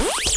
Bye.